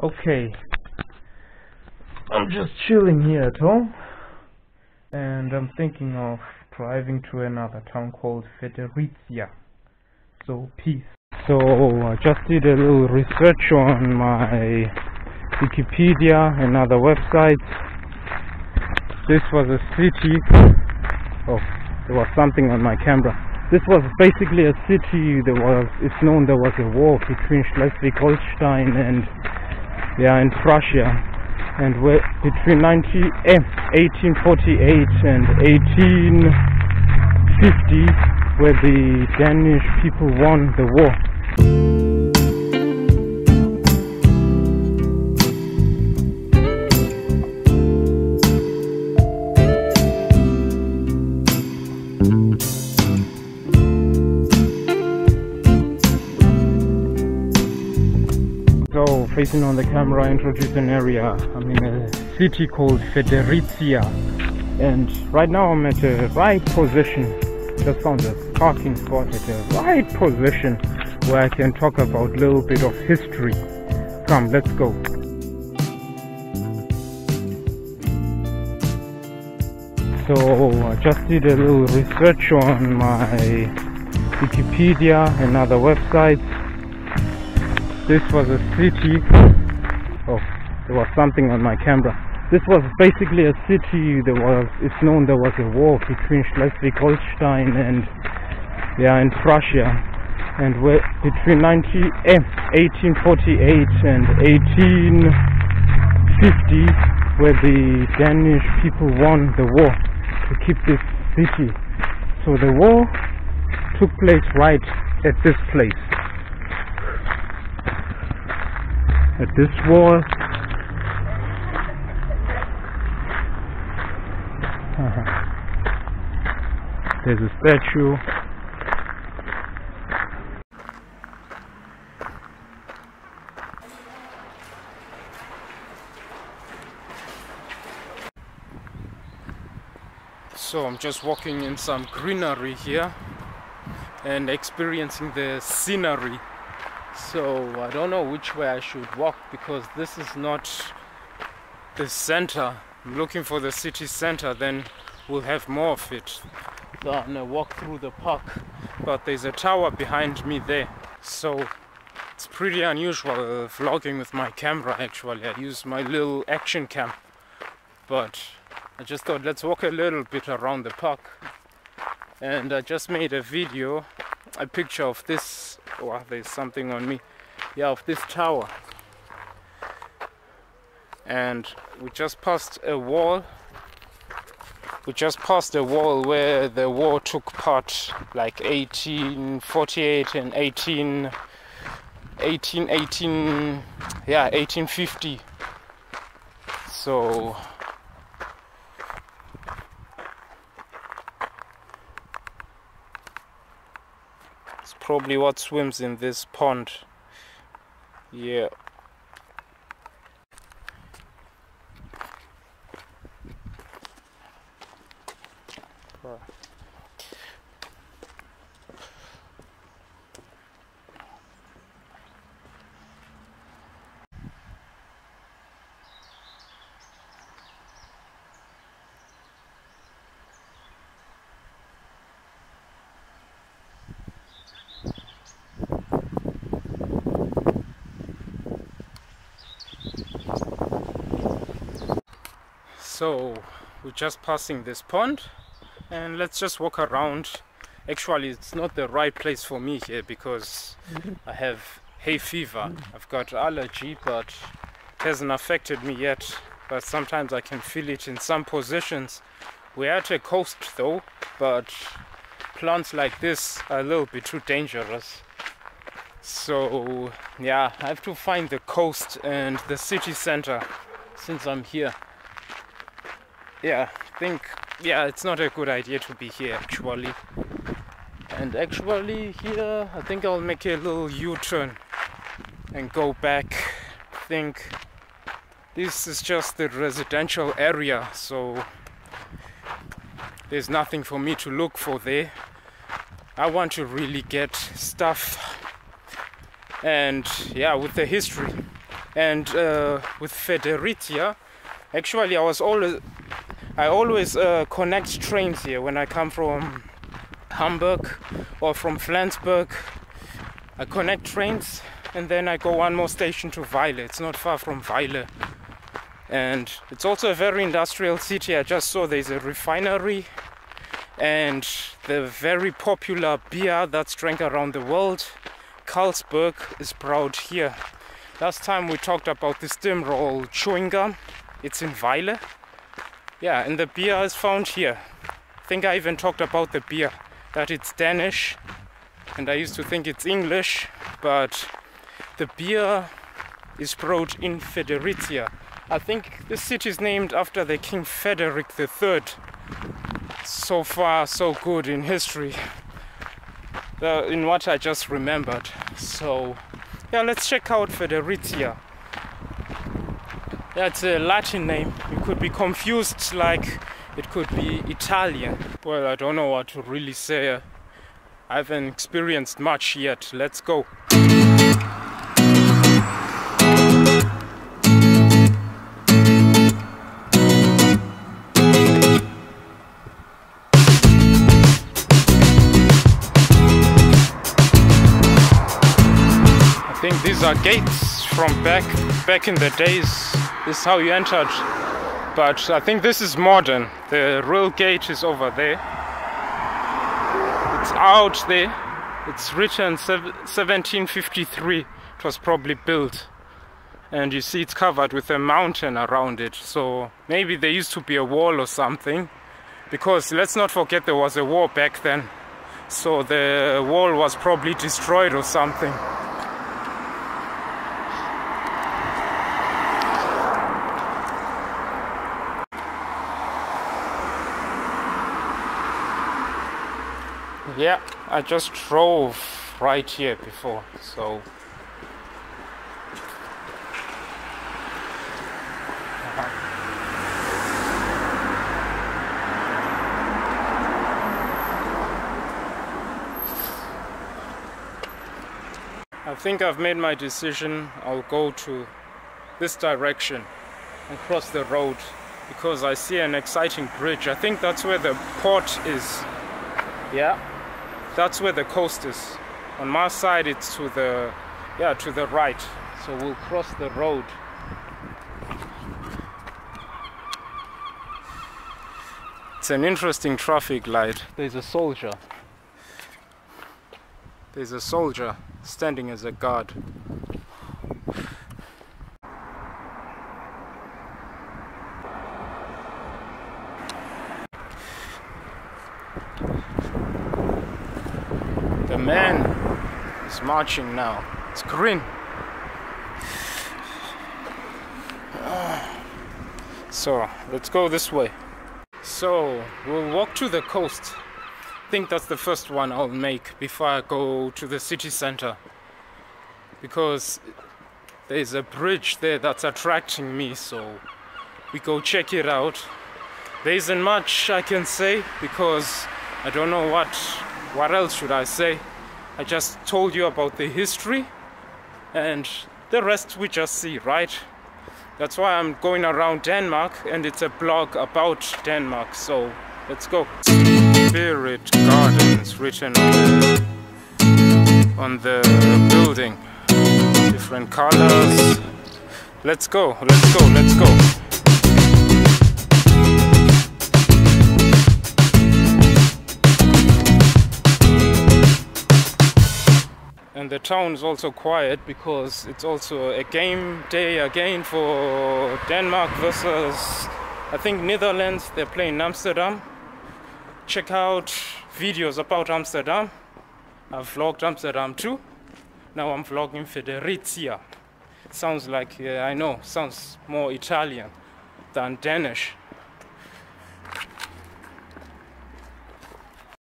Okay. I'm just chilling here at home and I'm thinking of driving to another town called Fredericia. So peace. So I just did a little research on my Wikipedia and other websites. This was a city. Oh, there was something on my camera. This was basically a city. There was. It's known there was a war between Schleswig-Holstein and yeah, in Prussia, and we between 19, eh, 1848 and 1850, where the Danish people won the war. Facing on the camera, introduce an area. I'm in a city called Fredericia, and right now I'm at the right position. Just found a parking spot at the right position where I can talk about a little bit of history. Come, let's go. So, I just did a little research on my Wikipedia and other websites this was a city. Oh there was something on my camera. This was basically a city. There was it's known there was a war between Schleswig-Holstein and yeah in Prussia. And we between 19, eh, 1848 and 1850 where the Danish people won the war to keep this city. So the war took place right at this place at this wall. Uh-huh. There's a statue. So I'm just walking in some greenery here and experiencing the scenery so I don't know which way I should walk because this is not the center. I'm looking for the city center, then we'll have more of it. So I'm walk through the park, but there's a tower behind me there. So it's pretty unusual uh, vlogging with my camera actually. I use my little action cam, but I just thought let's walk a little bit around the park. And I just made a video, a picture of this oh, there's something on me. Yeah of this tower. And we just passed a wall. We just passed a wall where the war took part like 1848 and 18 18 18 yeah 1850 so probably what swims in this pond. Yeah. So we're just passing this pond and let's just walk around. Actually it's not the right place for me here because I have hay fever. I've got allergy but it hasn't affected me yet. But sometimes I can feel it in some positions. We're at a coast though but plants like this are a little bit too dangerous. So yeah I have to find the coast and the city center since I'm here yeah, I think yeah, it's not a good idea to be here actually. And actually here, I think I'll make a little U-turn and go back. I think this is just the residential area, so there's nothing for me to look for there. I want to really get stuff and yeah, with the history and uh, with Federicia, actually I was always I always uh, connect trains here when I come from Hamburg or from Flensburg. I connect trains and then I go one more station to Vejle. It's not far from Vejle. And it's also a very industrial city. I just saw there's a refinery and the very popular beer that's drank around the world, Carlsberg, is brewed here. Last time we talked about the Stimorol chewing gum. It's in Vejle. Yeah, and the beer is found here. I think I even talked about the beer, that it's Danish. And I used to think it's English, but the beer is brewed in Federicia. I think the city is named after the King Frederick III. So far, so good in history, uh, in what I just remembered. So, yeah, let's check out Federicia. That's a Latin name. It could be confused like it could be Italian. Well, I don't know what to really say. I haven't experienced much yet. Let's go. I think these are gates from back back in the days. This is how you entered. But I think this is modern. The real gate is over there. It's out there. It's written 1753. It was probably built. And you see it's covered with a mountain around it. So maybe there used to be a wall or something. Because let's not forget there was a war back then. So the wall was probably destroyed or something. Yeah, I just drove right here before, so. I think I've made my decision. I'll go to this direction and cross the road because I see an exciting bridge. I think that's where the port is. Yeah that's where the coast is. On my side it's to the yeah to the right. So we'll cross the road. It's an interesting traffic light. There's a soldier. There's a soldier standing as a guard The man is marching now. It's green. So let's go this way. So we'll walk to the coast. I think that's the first one I'll make before I go to the city center. Because there's a bridge there that's attracting me, so we go check it out. There isn't much I can say because I don't know what what else should I say? I just told you about the history and the rest we just see, right? That's why I'm going around Denmark and it's a blog about Denmark, so let's go. Spirit Gardens written on the, building. Different colors. Let's go, let's go, let's go. The town is also quiet because it's also a game day again for Denmark versus I think Netherlands. They're playing Amsterdam. Check out videos about Amsterdam. I've vlogged Amsterdam too. Now I'm vlogging Federicia. Sounds like, yeah, I know, sounds more Italian than Danish.